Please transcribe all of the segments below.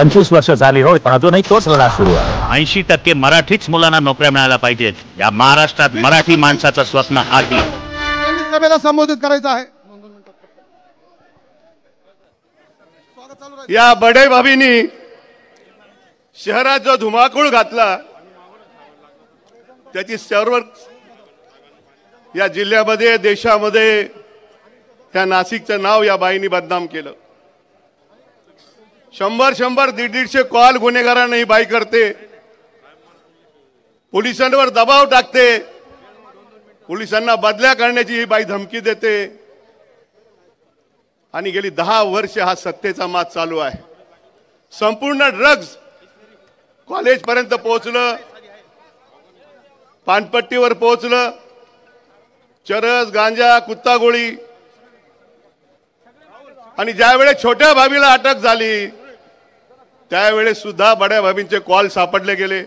पंचवीस वर्ष झाली होय पण अजूनही तोच लढा सुरू आहे. ऐंशी टक्के मराठीच मुलांना नोकऱ्या मिळायला पाहिजेत. या महाराष्ट्रात मराठी माणसाचं स्वप्न त्यांनी सभेला संबोधित करायचं आहे. या बडे भाभीनी शहरात जो धुमाकूळ घातला त्याची सर्व या जिल्ह्यामध्ये देशामध्ये त्या नाशिकचं नाव या बाईंनी बदनाम केलं. शंभर शंभर दीड दीडशे कॉल गुन्हेगारांना ही बाई करते. पोलिसांवर दबाव टाकते. पोलिसांना बदल्या करण्याची ही बाई धमकी देते. आणि गेली दहा वर्ष हा सत्तेचा मात चालू आहे. संपूर्ण ड्रग्ज कॉलेज पर्यंत पोहोचलं. पानपट्टीवर पोहोचलं. चरस गांजा कुत्ता गोळी आणि ज्यावेळेस छोट्या भाभीला अटक झाली त्यावेळेस सुद्धा बड्या भाबींचे कॉल सापडले गेले.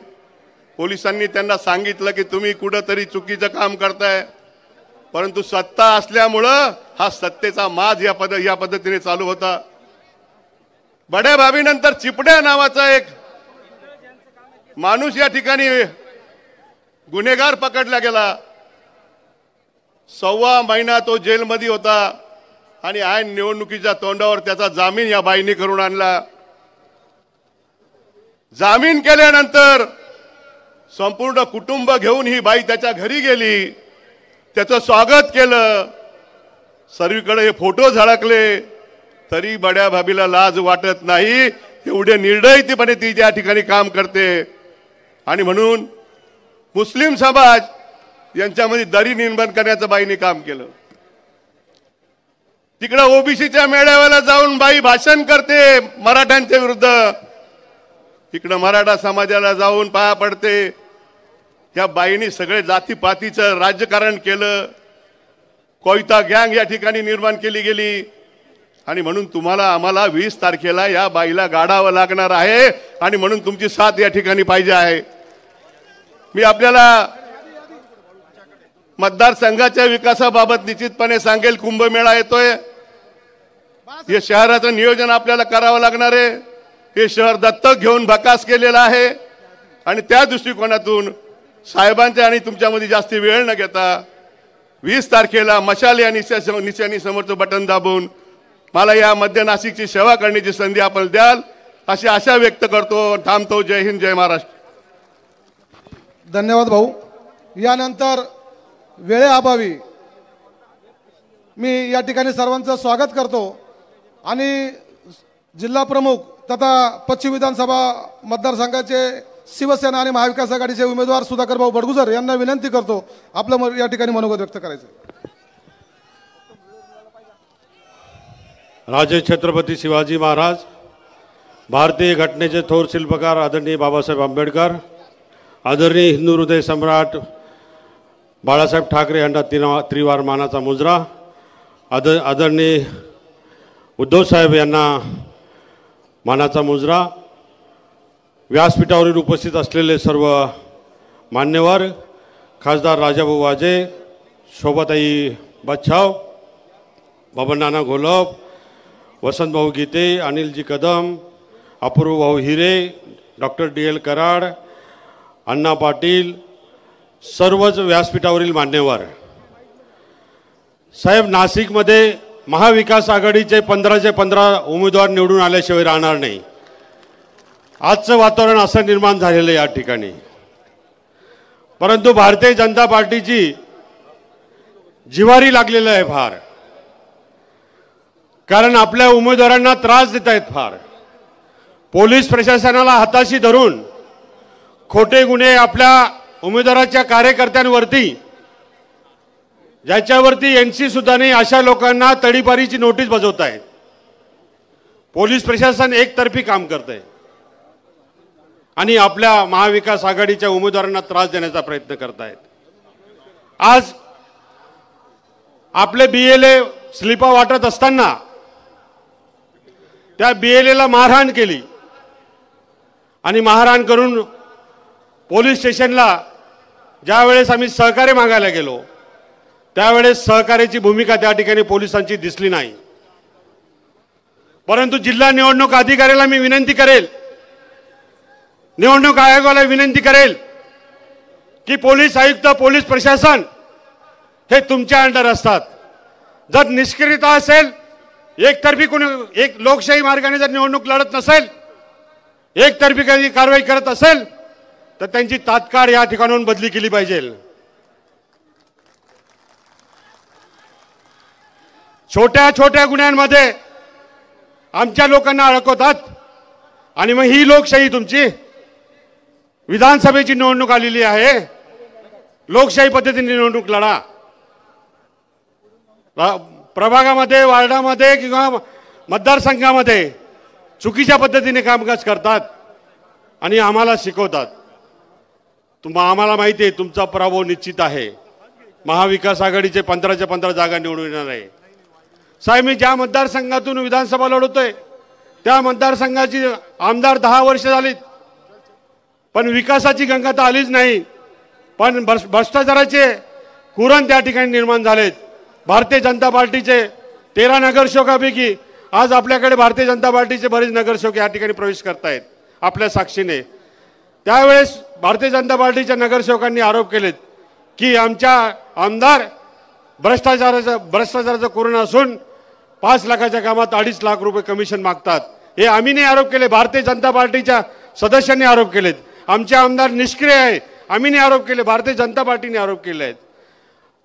पोलिसांनी त्यांना सांगितलं की तुम्ही कुठंतरी चुकीचं काम करताय. परंतु सत्ता असल्यामुळं हा सत्तेचा माज या पद या पद्धतीने चालू होता. बड्या भाबीनंतर चिपड्या नावाचा एक माणूस या ठिकाणी गुन्हेगार पकडला गेला. सव्वा महिना तो जेलमध्ये होता आणि ऐन निवडणुकीच्या तोंडावर त्याचा जामीन या बाईंनी करून आणला. जामीन केल्यानंतर संपूर्ण कुटुंब घेऊन ही बाई त्याच्या घरी गेली. त्याचं स्वागत केलं. सर्वीकडे हे फोटो झळकले. तरी बड्या भाभीला लाज वाटत नाही. एवढे निर्णयतीपणे ती त्या ठिकाणी काम करते. आणि म्हणून मुस्लिम समाज यांच्यामध्ये दरी निर्माण करण्याचं बाईने काम केलं. तिकडं ओबीसीच्या मेळाव्याला जाऊन बाई भाषण करते मराठ्यांच्या विरुद्ध. इकडं मराठा समाजाला जाऊन पाया पडते. या बाईंनी सगळे जातीपातीचं राजकारण केलं. कोयता गँग या ठिकाणी निर्माण केली गेली. आणि म्हणून तुम्हाला आम्हाला वीस तारखेला या बाईला गाडावं लागणार आहे आणि म्हणून तुमची साथ या ठिकाणी पाहिजे आहे. मी आपल्याला मतदारसंघाच्या विकासाबाबत निश्चितपणे सांगेल कुंभमेळा येतोय. हे शहराचं नियोजन आपल्याला करावं लागणार आहे. हे शहर दत्तक घेऊन भकास केलेलं आहे. आणि त्या दृष्टिकोनातून साहेबांच्या आणि तुमच्यामध्ये जास्ती वेळ न घेता वीस तारखेला मशाल या निशा निशाणी समोरचं बटन दाबून मला या मध्य नाशिकची सेवा करण्याची संधी आपण द्याल अशी आशा व्यक्त करतो. थांबतो. जय हिंद जय महाराष्ट्र. धन्यवाद भाऊ. यानंतर वेळेअभावी मी या ठिकाणी सर्वांचं स्वागत करतो. आणि जिल्हा प्रमुख तथा पश्चिम विधानसभा मतदारसंघाचे शिवसेना आणि महाविकास आघाडीचे उमेदवार सुधाकर भाऊ बडगुजर यांना विनंती करतो आपलं या ठिकाणी मनोगत व्यक्त करायचं राजे छत्रपती शिवाजी महाराज भारतीय घटनेचे थोर शिल्पकार आदरणीय बाबासाहेब आंबेडकर आदरणीय हिंदू हृदय सम्राट बाळासाहेब ठाकरे यांना तिना त्रिवार मानाचा मुजरा आद आदरणीय उद्धवसाहेब यांना मानाचा मुजरा व्यासपीठावरील उपस्थित असलेले सर्व मान्यवर खासदार Rajabhau Waje Shobhatai Bachhav Babanana Gholap वसंतभाऊ Gite Anilji Kadam अपूर्वभाऊ Hire doctor D L Karad Anna Patil सर्वच व्यासपीठावरील मान्यवर. साहेब नाशिकमध्ये महाविकास आघाडीचे पंधराचे पंधरा उमेदवार निवडून आल्याशिवाय राहणार नाही. आजचं वातावरण असं निर्माण झालेलं आहे या ठिकाणी. परंतु भारतीय जनता पार्टीची जिवारी लागलेलं आहे फार. कारण आपल्या उमेदवारांना त्रास देत आहेत फार. पोलीस प्रशासनाला हाताशी धरून खोटे गुन्हे आपल्या उमेदवाराच्या कार्यकर्त्यांवरती ज्याच्यावरती एन सी सुद्धा नाही अशा लोकांना तडीपारीची नोटीस बजवत आहेत पोलीस प्रशासन एकतर्फी काम करत आहे आणि आपल्या महाविकास आघाडीच्या उमेदवारांना त्रास देण्याचा प्रयत्न करत आहेत आज आपले बी एल ए स्लिपा वाटत असताना त्या बी एल एला मारहाण केली. आणि मारहाण करून पोलीस स्टेशनला ज्यावेळेस आम्ही सहकार्य मागायला गेलो त्यावेळेस सहकार्याची भूमिका त्या ठिकाणी पोलिसांची दिसली नाही. परंतु जिल्हा निवडणूक अधिकाऱ्याला मी विनंती करेल निवडणूक आयोगाला विनंती करेल की पोलीस आयुक्त पोलीस प्रशासन हे तुमच्या अंडर असतात. जर निष्क्रियता असेल एकतर्फी कोणी एक लोकशाही मार्गाने जर निवडणूक लढत नसेल एकतर्फी काही कारवाई करत असेल तर त्यांची तात्काळ या ठिकाणाहून बदली केली पाहिजे. छोट्या छोट्या गुन्ह्यांमध्ये आमच्या लोकांना अडकवतात. आणि मग ही लोकशाही तुमची. विधानसभेची निवडणूक आलेली आहे. लोकशाही पद्धतीने निवडणूक लढा. प्रभागामध्ये वार्डामध्ये किंवा मतदारसंघामध्ये चुकीच्या पद्धतीने कामकाज करतात आणि आम्हाला शिकवतात. तुम आम्हाला माहिती आहे तुमचा पराभव निश्चित आहे. महाविकास आघाडीचे पंधराच्या पंधरा जागा निवडून येणार आहे. साहेब मी ज्या मतदारसंघातून विधानसभा लढवतोय त्या मतदारसंघाची आमदार दहा वर्ष झालीत. पण विकासाची गंगा तर आलीच नाही. पण भ्रष्टाचाराचे कुरण त्या ठिकाणी निर्माण झालेत. भारतीय जनता पार्टीचे तेरा नगरसेवकापैकी आज आपल्याकडे भारतीय जनता पार्टीचे बरेच नगरसेवक या ठिकाणी प्रवेश करतायत आपल्या साक्षीने. त्यावेळेस भारतीय जनता पार्टीच्या नगरसेवकांनी आरोप केलेत की आमच्या आमदार भ्रष्टाचाराचं भ्रष्टाचाराचं कुरण असून पाच लाखाच्या कामात अडीच लाख रुपये कमिशन मागतात. हे आम्ही नाही आरोप केले भारतीय जनता पार्टीच्या सदस्यांनी आरोप केलेत. आमचे आमदार निष्क्रिय आहे आम्ही नाही आरोप केले भारतीय जनता पार्टीने आरोप केले आहेत.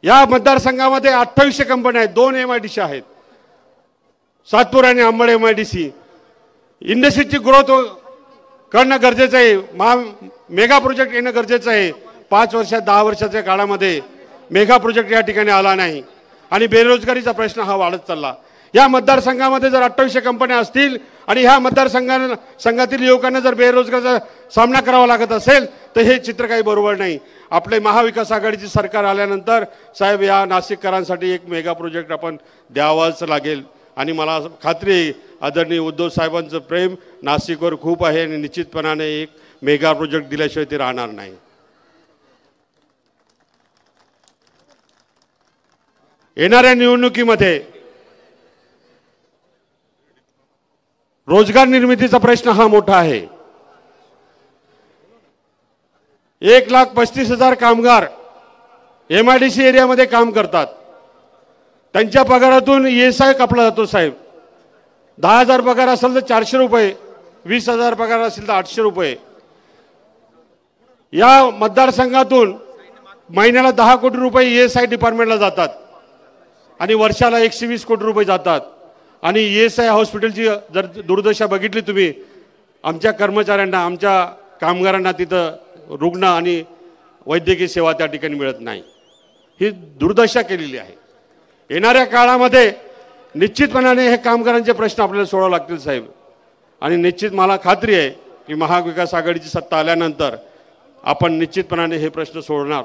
या मतदारसंघामध्ये अठ्ठावीसशे कंपन्या आहेत दोन एम आय डी सी आहेत. सातपूर आणि Ambad M I D C इंडस्ट्रीची growth करणं गरजेचं आहे महा मेगा प्रोजेक्ट येणं गरजेचं आहे. पाच वर्षात दहा वर्षाच्या काळामध्ये मेगा प्रोजेक्ट या ठिकाणी आला नाही. आणि बेरोजगारीचा प्रश्न हा वाढत चालला. या मतदारसंघामध्ये जर अठ्ठावीसशे कंपन्या असतील आणि ह्या मतदारसंघानं संघातील युवकांना जर बेरोजगारचा सामना करावा लागत असेल तर हे चित्र काही बरोबर नाही. आपले महाविकास आघाडीचे सरकार आल्यानंतर साहेब या नाशिककरांसाठी एक मेगा प्रोजेक्ट आपण द्यावाच लागेल. आणि मला खात्री आहे आदरणीय उद्धव साहेबांचं प्रेम नाशिकवर खूप आहे आणि निश्चितपणाने एक मेगा प्रोजेक्ट दिल्याशिवाय ते राहणार नाही. येणाऱ्या निवडणुकीमध्ये रोजगार निर्मितीचा प्रश्न हा मोठा आहे. एक लाख पस्तीस हजार कामगार एम आय डी सी एरियामध्ये काम करतात. त्यांच्या पगारातून एस आय कापला जातो साहेब. दहा हजार पगार असेल तर चारशे रुपये वीस हजार पगार असेल तर आठशे रुपये. या मतदारसंघातून महिन्याला दहा कोटी रुपये एस आय डिपार्टमेंटला जातात आणि वर्षाला एकशे वीस कोटी रुपये जातात. आणि ई एस आय हॉस्पिटलची जर दुर्दशा बघितली तुम्ही आमच्या कर्मचाऱ्यांना आमच्या कामगारांना तिथं रुग्ण आणि वैद्यकीय सेवा त्या ठिकाणी मिळत नाही. ही दुर्दशा केलेली आहे. येणाऱ्या काळामध्ये निश्चितपणाने हे कामगारांचे प्रश्न आपल्याला सोडावे लागतील साहेब. आणि निश्चित मला खात्री आहे की महाविकास आघाडीची सत्ता आल्यानंतर आपण निश्चितपणाने हे प्रश्न सोडणार.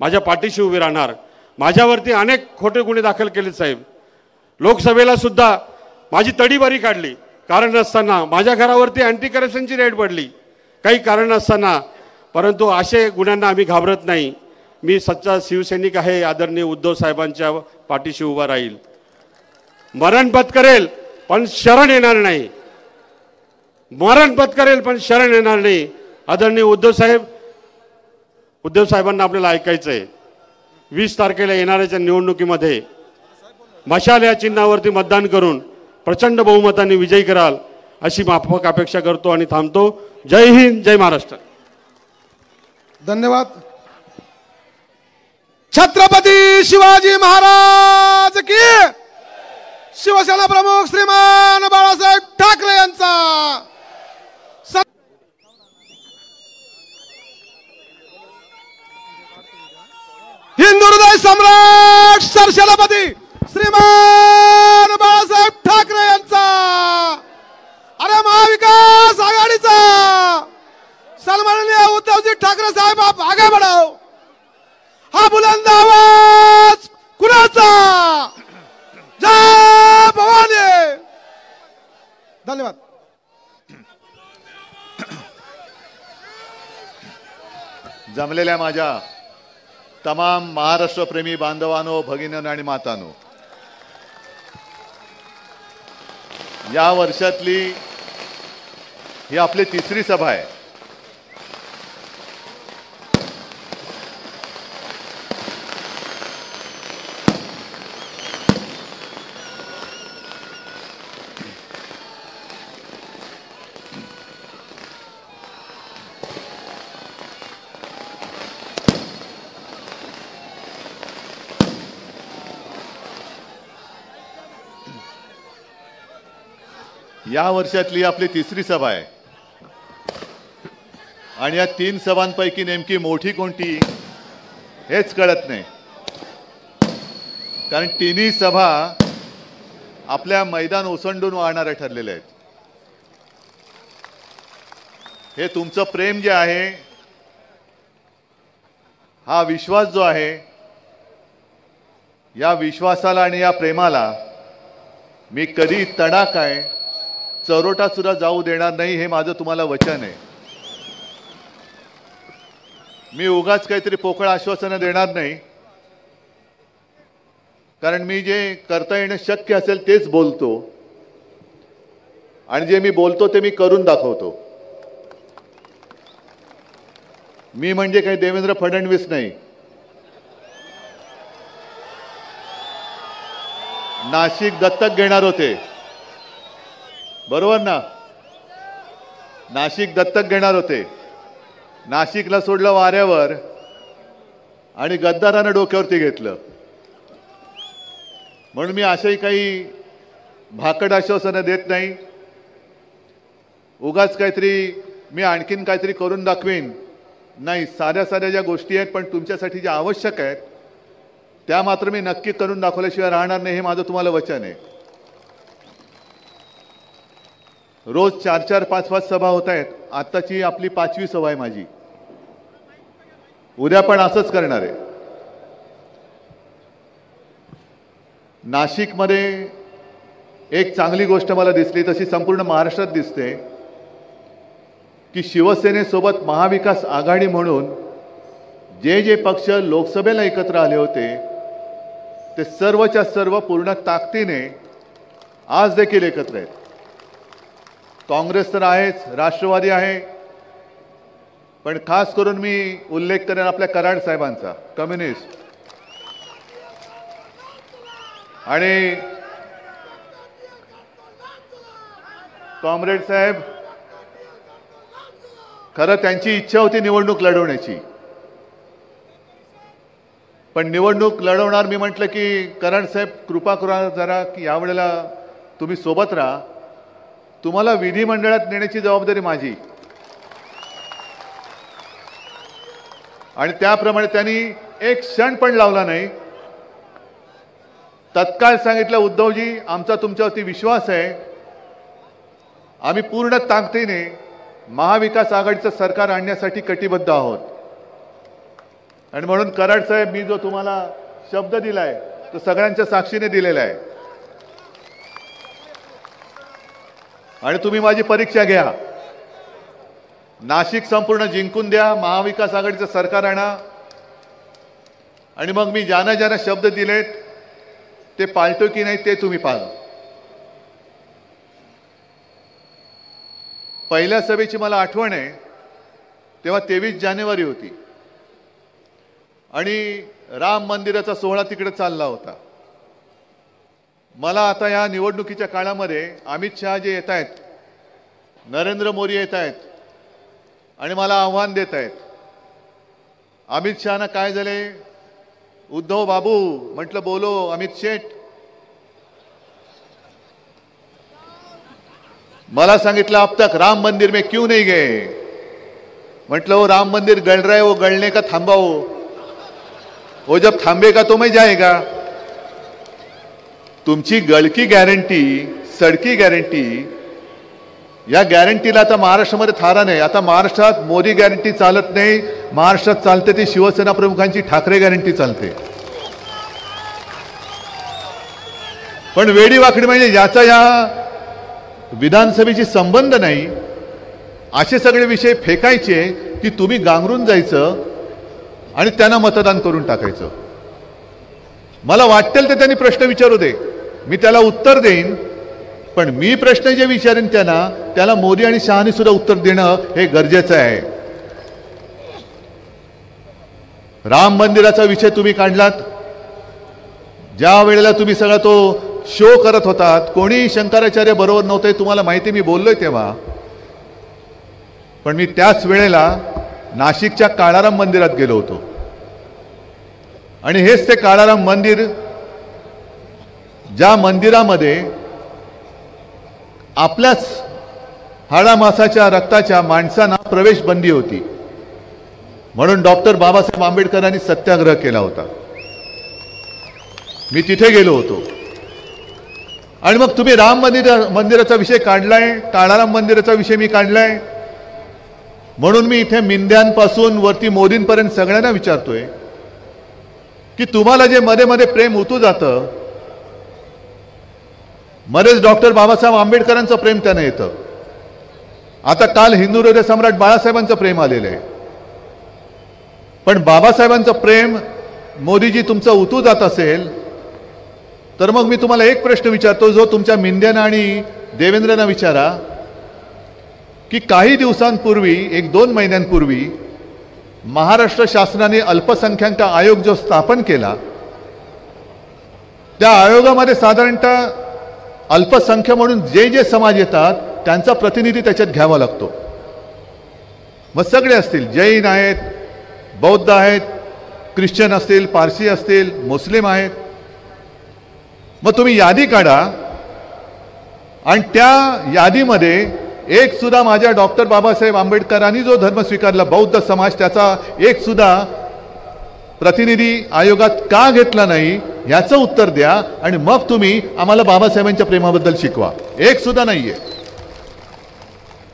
माझ्या पाठीशी उभे राहणार. माझ्यावरती अनेक खोटे गुन्हे दाखल केलेत साहेब. लोकसभेला सुद्धा माझी तडीबारी काढली. कारण नसताना माझ्या घरावरती अँटी करप्शनची रेड पडली. काही कारण नसताना. परंतु असे गुन्ह्यांना आम्ही घाबरत नाही. मी सच्चा शिवसैनिक आहे. आदरणीय उद्धव साहेबांच्या पाठीशी उभा राहील. मरण पत्करेल पण शरण येणार नाही. मरण पत्करेल पण शरण येणार नाही. आदरणीय उद्धव साहेब उद्धव साहेबांना आपल्याला ऐकायचं आहे वीस तारखेला येणाऱ्याच्या निवडणुकीमध्ये मशाल या चिन्हावरती मतदान करून प्रचंड बहुमताने विजयी कराल अशी माफक अपेक्षा करतो आणि थांबतो. जय हिंद जय महाराष्ट्र. धन्यवाद. छत्रपती शिवाजी महाराज की शिवसेना प्रमुख श्रीमान बाळासाहेब ठाकरे यांचा. स- हिंदू हृदय सम्राट सरसेनापती. श्रीमान बाळासाहेब ठाकरे यांचा. अरे महाविकास आघाडीचा. सन्माननीय उद्धवजी ठाकरे साहेब आप आगे बढाव हा बुलंद आवाज कुणाचा? जय भवानी. धन्यवाद. जमलेल्या माझ्या तमाम महाराष्ट्रप्रेमी बांधवानो भगिनीनो आणि मातानो या वर्षातली ही आपली तिसरी सभा आहे. या वर्षातली आपली तिसरी सभा आहे. आणि या तीन सभांपैकी नेमकी मोठी कोणती हेच कळत नाही. कारण तिन्ही सभा आपल्या मैदान ओसंडून वाहणाऱ्या ठरलेल्या आहेत. हे तुमचं प्रेम जे आहे हा विश्वास जो आहे या विश्वासाला आणि या प्रेमाला मी कधी तडा काय चरोटा सुद्धा जाऊ देणार नाही हे माझं तुम्हाला वचन आहे. मी उगाच काहीतरी पोकळ आश्वासनं देणार नाही. कारण मी जे करता येणं शक्य असेल तेच बोलतो. आणि जे मी बोलतो ते मी करून दाखवतो. मी म्हणजे काही देवेंद्र फडणवीस नाही. नाशिक दत्तक घेणार होते. बरोबर ना? नाशिक दत्तक घेणार होते. नाशिकला सोडलं वाऱ्यावर आणि गद्दारानं डोक्यावरती घेतलं. म्हणून मी अशाही काही भाकड आश्वासनं देत नाही. उगाच काहीतरी मी आणखीन काहीतरी करून दाखवीन. नाही साध्या साध्या ज्या गोष्टी आहेत पण तुमच्यासाठी ज्या आवश्यक आहेत त्या मात्र मी नक्की करून दाखवल्याशिवाय राहणार नाही हे माझं तुम्हाला वचन आहे. रोज चार चार पाच पाच सभा होत आहेत. आत्ताची आपली पाचवी सभा आहे माझी. उद्या पण असंच करणार आहे. नाशिकमध्ये एक चांगली गोष्ट मला दिसली तशी संपूर्ण महाराष्ट्रात दिसते की शिवसेनेसोबत महाविकास आघाडी म्हणून जे जे पक्ष लोकसभेला एकत्र आले होते ते सर्वच्या सर्व पूर्ण ताकदीने आज देखील एकत्र आहेत. काँग्रेस तर आहेच राष्ट्रवादी आहे. पण खास करून मी उल्लेख करेन आपल्या कराड साहेबांचा कम्युनिस्ट. आणि कॉम्रेड साहेब खरं त्यांची इच्छा होती निवडणूक लढवण्याची. पण निवडणूक लढवणार मी म्हटलं की करण साहेब कृपा करा जरा की यावेळेला तुम्ही सोबत राहा. तुम्हाला विधिमंडळात नेण्याची जबाबदारी माझी. आणि त्याप्रमाणे त्यांनी एक क्षण पण लावला नाही. तत्काळ सांगितलं उद्धवजी आमचा तुमच्यावरती विश्वास आहे. आम्ही पूर्ण ताकदीने महाविकास आघाडीचं सरकार आणण्यासाठी कटिबद्ध आहोत. आणि म्हणून कराड साहेब मी जो तुम्हाला शब्द दिलाय तो सगळ्यांच्या साक्षीने दिलेला आहे. आणि तुम्ही माझी परीक्षा घ्या. नाशिक संपूर्ण जिंकून द्या महाविकास आघाडीचं सरकार आणा. आणि मग मी ज्यानं ज्यानं शब्द दिलेत ते पाळतो की नाही ते तुम्ही पाहा. पहिल्या सभेची मला आठवण आहे तेव्हा तेवीस जानेवारी होती. आणि राम मंदिराचा सोहळा तिकडे चालला होता. मला आता या निवडणुकीच्या काळामध्ये अमित शहा जे येत आहेत नरेंद्र मोदी येत आहेत आणि मला आव्हान देत आहेत अमित शहाना काय झाले? उद्धव बाबू म्हटलं बोलो अमित शेठ. मला सांगितलं अब तक राम मंदिर में क्यों नहीं गए? म्हटलं वो राम मंदिर गल रहा है वो गळणे का थांबाओ हो। वो जब थांबेगा तो मैं जाएगा। तुमची गळकी गॅरंटी सडकी गॅरंटी या गॅरंटीला आता महाराष्ट्रामध्ये थारा नाही. आता महाराष्ट्रात मोदी गॅरंटी चालत नाही महाराष्ट्रात चालते ती शिवसेना प्रमुखांची ठाकरे गॅरंटी चालते. पण वेडी वाकडी म्हणजे याचा या विधानसभेशी संबंध नाही. असे सगळे विषय फेकायचे की तुम्ही गांगरून जायचं आणि त्यांना मतदान करून टाकायचं. मला वाटेल ते त्यांनी प्रश्न विचारू दे. मी त्याला उत्तर देईन पण मी प्रश्न जे विचारेन त्यांना त्याला मोदी आणि शहानी सुद्धा उत्तर देणं हे गरजेचं आहे. राम मंदिराचा विषय तुम्ही काढलात. ज्या वेळेला तुम्ही सगळा तो शो करत होतात कोणी शंकराचार्य बरोबर नव्हते तुम्हाला माहिती मी बोललोय तेव्हा. पण मी त्याच वेळेला नाशिकच्या काळाराम मंदिरात गेलो होतो. आणि हेच ते काळाराम मंदिर ज्या मंदिरामध्ये आपल्याच हाडामासाच्या रक्ताच्या माणसांना प्रवेश बंदी होती. म्हणून डॉक्टर बाबासाहेब आंबेडकरांनी सत्याग्रह केला होता. मी तिथे गेलो होतो. आणि मग तुम्ही राम मंदिर मंदिराचा विषय काढलाय काळाराम मंदिराचा विषय मी काढलाय. म्हणून मी इथे मिंद्यांपासून वरती मोदींपर्यंत सगळ्यांना विचारतोय. की तुम्हाला जे मध्ये मध्ये प्रेम उतू जातं मध्येच डॉक्टर बाबासाहेब आंबेडकरांचं प्रेम त्यानं येतं. आता काल हिंदू हृदय सम्राट बाळासाहेबांचं प्रेम आलेलं आहे. पण बाबासाहेबांचं प्रेम मोदीजी तुमचं उतू जात असेल तर मग मी तुम्हाला एक प्रश्न विचारतो जो तुमच्या मिंद्यानं आणि देवेंद्रना विचारा की काही दिवसांपूर्वी एक दोन महिन्यांपूर्वी महाराष्ट्र शासनाने अल्पसंख्याक आयोग जो स्थापन केला त्या आयोगामध्ये साधारणतः अल्पसंख्य म्हणून जे जे समाज येतात त्यांचा प्रतिनिधी त्याच्यात घ्यावा लागतो. मग सगळे असतील जैन आहेत बौद्ध आहेत ख्रिश्चन असतील पारसी असतील मुस्लिम आहेत. मग तुम्ही यादी काढा आणि त्या यादीमध्ये एक सुद्धा माझ्या डॉक्टर बाबासाहेब आंबेडकरांनी जो धर्म स्वीकारला बौद्ध समाज त्याचा एक सुद्धा प्रतिनिधी आयोगात का घेतला नाही याचं उत्तर द्या आणि मग तुम्ही आम्हाला बाबासाहेबांच्या प्रेमाबद्दल शिकवा. एक सुद्धा नाहीये.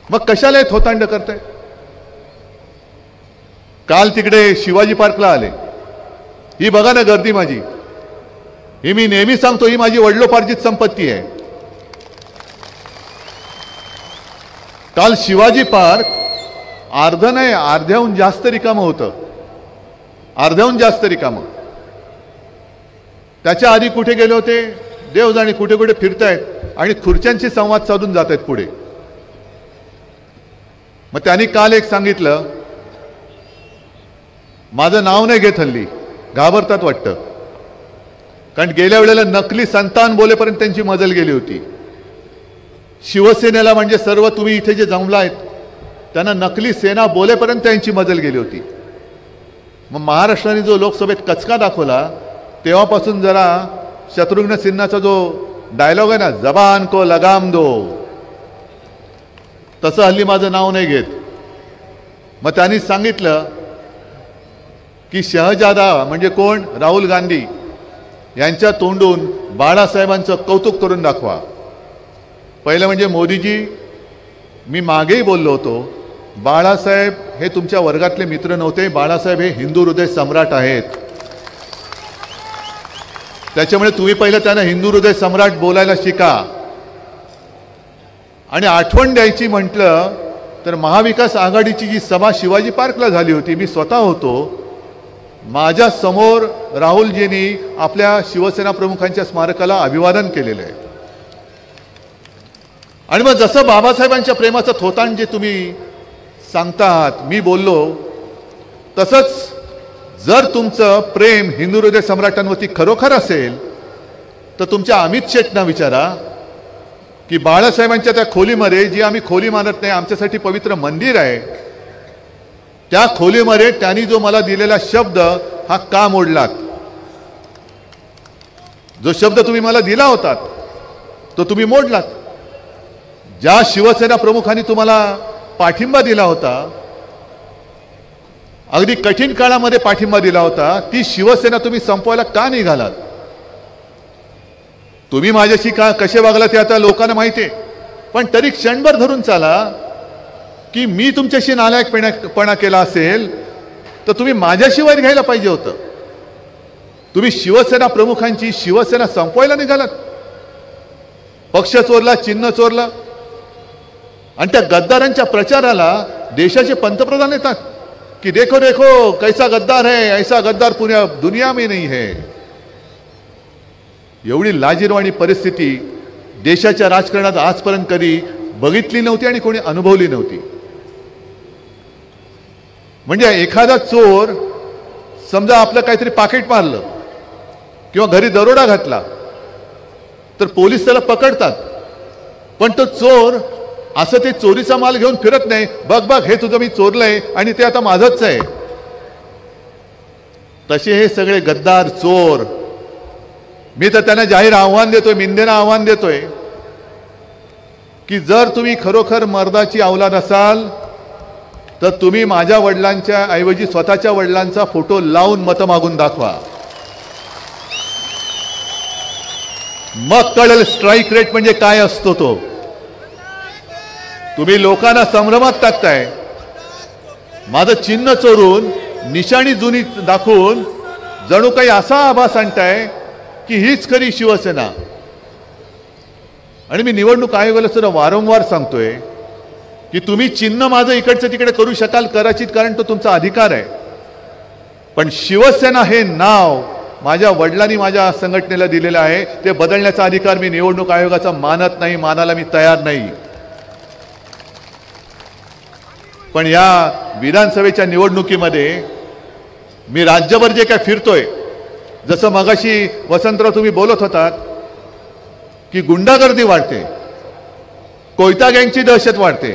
मग कशाला थोतांड करताय? काल तिकडे शिवाजी पार्कला आले. ही बघा ना गर्दी माझी. ही मी नेहमी सांगतो ही माझी वडलोपार्जित संपत्ती आहे. काल शिवाजी पार्क अर्धं नाही अर्ध्याहून जास्त रिकामं होतं. अर्ध्याहून जास्त रिकामं. त्याच्या आधी कुठे गेले होते? देव जाणे कुठे कुठे फिरतायत आणि खुर्च्यांशी संवाद साधून जात आहेत पुढे. मग त्यांनी काल एक सांगितलं माझं नाव नाही घेत हल्ली घाबरतात वाटतं. कारण गेल्या वेळेला नकली संतान बोलेपर्यंत त्यांची मजल गेली होती. शिवसेनेला म्हणजे सर्व तुम्ही इथे जे जमला आहेत त्यांना नकली सेना बोलेपर्यंत त्यांची मजल गेली होती. मग महाराष्ट्राने जो लोकसभेत कचका दाखवला तेव्हापासून जरा शत्रुघ्न सिन्हाचा जो डायलॉग आहे ना जबान को लगाम दो. तसं हल्ली माझं नाव नाही घेत. मग त्यांनी सांगितलं की शहजादा म्हणजे कोण? राहुल गांधी. यांच्या तोंडून बाळासाहेबांचं कौतुक करून दाखवा. पहिलं म्हणजे मोदीजी मी मागेही बोललो होतो बाळासाहेब हे तुमच्या वर्गातले मित्र नव्हते बाळासाहेब हे हिंदू हृदय सम्राट आहेत. त्याच्यामुळे तुम्ही पहिलं त्यांना हिंदू हृदय सम्राट बोलायला शिका. आणि आठवण द्यायची म्हटलं तर महाविकास आघाडीची जी सभा शिवाजी पार्कला झाली होती मी स्वतः होतो माझ्यासमोर राहुलजींनी आपल्या शिवसेना प्रमुखांच्या स्मारकाला अभिवादन केलेलं आहे. आणि मग जसं बाबासाहेबांच्या प्रेमाचं थोताण जे तुम्ही सांगतात मी बोललो तसंच जर तुमचं प्रेम हिंदू हृदय सम्राटांवरती खरोखर असेल तर तुमच्या अमित शेटना विचारा की बाळासाहेबांच्या त्या खोलीमध्ये जी आम्ही खोली मानत नाही आमच्यासाठी पवित्र मंदिर आहे त्या खोलीमध्ये त्यांनी जो मला दिलेला शब्द हा का मोडलात? जो शब्द तुम्ही मला दिला होता तो तुम्ही मोडलात? ज्या शिवसेना प्रमुखांनी तुम्हाला पाठिंबा दिला होता अगदी कठीण काळामध्ये पाठिंबा दिला होता ती शिवसेना तुम्ही संपवायला का निघालात तुम्ही माझ्याशी का कसे वागला ते आता लोकांना माहिती आहे. पण तरी क्षणभर धरून चाला की मी तुमच्याशी नालायकपणापणा केला असेल तर तुम्ही माझ्याशी वैर घ्यायला पाहिजे होतं. तुम्ही शिवसेना प्रमुखांची शिवसेना संपवायला निघालात पक्ष चोरला चिन्ह चोरला आणि त्या गद्दारांच्या प्रचाराला देशाचे पंतप्रधान येतात. की देखो देखो कैसा गद्दार है ऐसा गद्दार पुण्या दुनिया में नाही है. एवढी लाजीरवाणी परिस्थिती देशाच्या राजकारणात आजपर्यंत कधी बघितली नव्हती आणि कोणी अनुभवली नव्हती. म्हणजे एखादा चोर समजा आपलं काहीतरी पाकिट मारलं किंवा घरी दरोडा घातला तर पोलीस त्याला पकडतात. पण तो चोर असं ते चोरीचा माल घेऊन फिरत नाही. बघ बघ हे तुझं मी चोरलंय आणि ते आता माझंच आहे. तसे हे सगळे गद्दार चोर. मी तर त्यांना जाहीर आव्हान देतोय मिंदेना आव्हान देतोय. की जर तुम्ही खरोखर मर्दाची अवलाद असाल तर तुम्ही माझ्या वडिलांच्या ऐवजी स्वतःच्या वडिलांचा फोटो लावून मतं मागून दाखवा. मग कळेल स्ट्राईक रेट म्हणजे काय असतो तो. तुम्ही लोकांना संभ्रमात टाकताय. माझं चिन्ह चोरून निशाणी जुनी दाखवून जणू काही असा आभास आणताय की हीच खरी शिवसेना. आणि मी निवडणूक आयोगाला सुद्धा वारंवार सांगतोय की तुम्ही चिन्ह माझं इकडचं तिकडे करू शकाल कदाचित कारण तो तुमचा अधिकार आहे. पण शिवसेना हे नाव माझ्या वडिलांनी माझ्या संघटनेला दिलेलं आहे. ते बदलण्याचा अधिकार मी निवडणूक आयोगाचा मानत नाही मानायला मी तयार नाही. पण या विधानसभेच्या निवडणुकीमध्ये मी राज्यभर जे काय फिरतोय जसं मगाशी वसंतराव तुम्ही बोलत होतात की गुंडागर्दी वाढते कोयता गँगची दहशत वाढते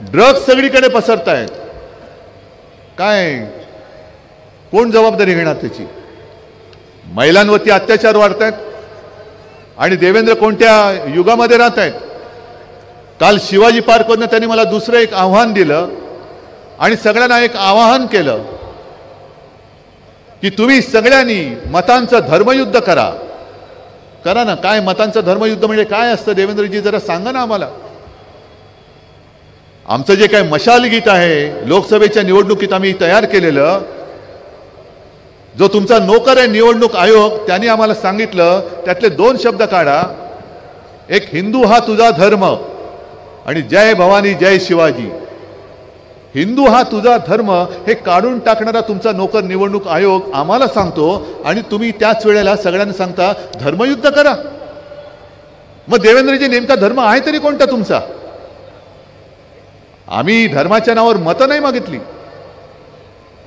ड्रग्ज सगळीकडे पसरत आहेत काय? कोण जबाबदारी घेणार त्याची? महिलांवरती अत्याचार वाढत आहेत आणि देवेंद्र कोणत्या युगामध्ये राहत आहेत काल शिवाजी पार्कवरनं त्यांनी मला दुसरं एक आव्हान दिलं आणि सगळ्यांना एक आवाहन केलं की तुम्ही सगळ्यांनी मतांचं धर्मयुद्ध करा. करा ना. काय मतांचं धर्मयुद्ध म्हणजे काय असतं? देवेंद्रजी जरा सांगा ना आम्हाला. आमचं जे काय मशाल गीत आहे लोकसभेच्या निवडणुकीत आम्ही तयार केलेलं जो तुमचा नोकर आहे निवडणूक आयोग त्यांनी आम्हाला सांगितलं त्यातले दोन शब्द काढा. एक हिंदू हा तुझा धर्म. आणि जय भवानी जय शिवाजी. हिंदू हा तुझा धर्म हे काढून टाकणारा तुमचा नोकर निवडणूक आयोग आम्हाला सांगतो आणि तुम्ही त्याच वेळेला सगळ्यांना सांगता धर्मयुद्ध करा. मग देवेंद्रजी नेमका धर्म आहे तरी कोणता तुमचा? आम्ही धर्माच्या नावावर मतं नाही मागितली.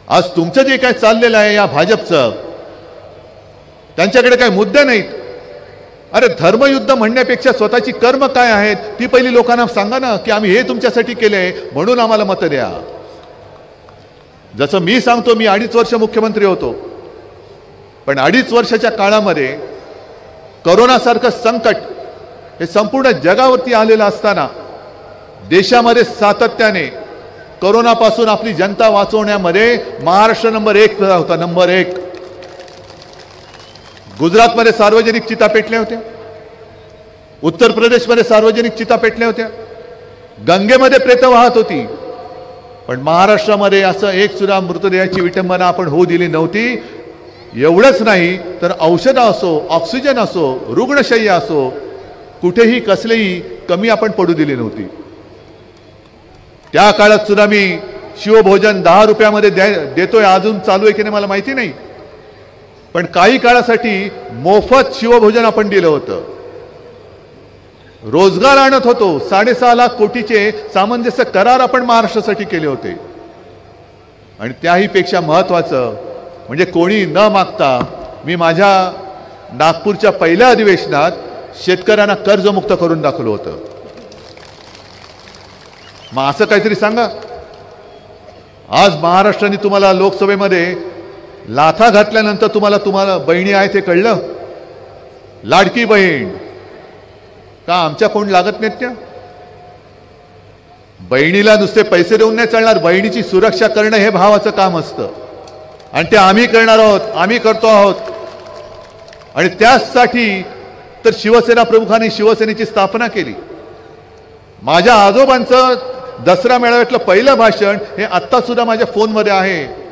आज तुमचं जे काय चाललेलं आहे या भाजपचं त्यांच्याकडे काही मुद्दे नाहीत. अरे धर्मयुद्ध म्हणण्यापेक्षा स्वतःची कर्म काय आहेत ती पहिली लोकांना सांगा ना की आम्ही हे तुमच्यासाठी केले म्हणून आम्हाला मतं द्या. जसं मी सांगतो मी अडीच वर्ष मुख्यमंत्री होतो. पण अडीच वर्षाच्या काळामध्ये करोनासारखं संकट हे संपूर्ण जगावरती आलेलं असताना देशामध्ये सातत्याने करोनापासून आपली जनता वाचवण्यामध्ये महाराष्ट्र नंबर एक होता नंबर एक. गुजरातमध्ये सार्वजनिक चिता पेटल्या होत्या. उत्तर प्रदेशमध्ये सार्वजनिक चिता पेटल्या होत्या. गंगेमध्ये प्रेत वाहत होती. पण महाराष्ट्रामध्ये असं एक सुद्धा मृतदेहाची विटंबना आपण होऊ दिली नव्हती. एवढंच नाही तर औषधं असो ऑक्सिजन असो रुग्णशय्या असो कुठेही कसलेही कमी आपण पडू दिली नव्हती. त्या काळात सुद्धा मी शिवभोजन दहा रुपयामध्ये द्या देतोय अजून चालू आहे की नाही मला माहिती नाही. पण काही काळासाठी मोफत शिवभोजन आपण दिलं होतं. रोजगार आणत होतो साडेसहा लाख कोटीचे सामंजस्य करार आपण महाराष्ट्रासाठी केले होते. आणि त्याही पेक्षा महत्वाचं म्हणजे कोणी न मागता मी माझ्या नागपूरच्या पहिल्या अधिवेशनात शेतकऱ्यांना कर्जमुक्त करून दाखवलं होतं. मग असं काहीतरी सांगा. आज महाराष्ट्राने तुम्हाला लोकसभेमध्ये लाथा घातल्यानंतर तुम्हाला तुम्हाला बहिणी आहे ते कळलं? लाडकी बहीण. का आमच्या कोण लागत नाहीत त्या? बहिणीला नुसते पैसे देऊन नाही चालणार बहिणीची सुरक्षा करणं हे भावाचं काम असतं. आणि ते आम्ही करणार आहोत आम्ही करतो आहोत. आणि त्याचसाठी तर शिवसेना प्रमुखांनी शिवसेनेची स्थापना केली. माझ्या आजोबांचं दसरा मेळाव्यातलं पहिलं भाषण हे आत्ता सुद्धा माझ्या फोनमध्ये आहे.